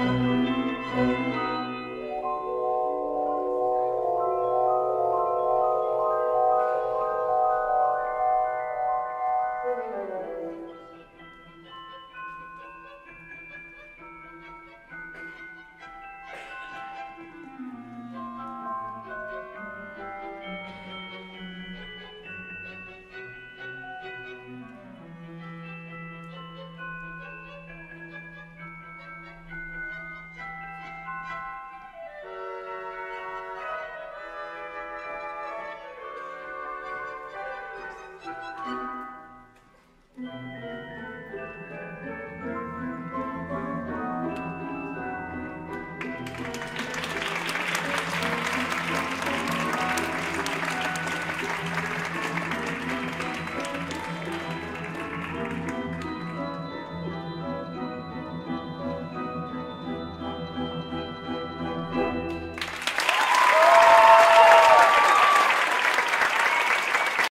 Música Música